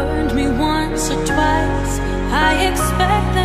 burned me once or twice. I expect